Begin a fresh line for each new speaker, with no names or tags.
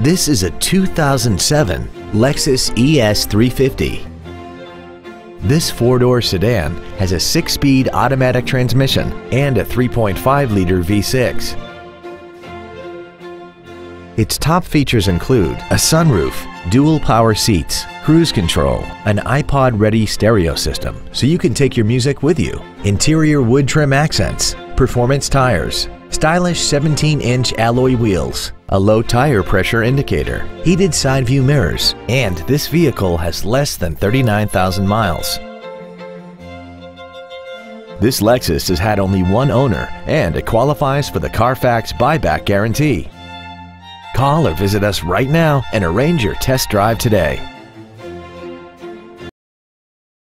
This is a 2007 Lexus ES350. This four-door sedan has a six-speed automatic transmission and a 3.5-liter V6. Its top features include a sunroof, dual power seats, cruise control, an iPod-ready stereo system so you can take your music with you, interior wood trim accents, performance tires, stylish 17-inch alloy wheels, a low tire pressure indicator, heated side view mirrors, and this vehicle has less than 39,000 miles. This Lexus has had only one owner and it qualifies for the Carfax buyback guarantee. Call or visit us right now and arrange your test drive today.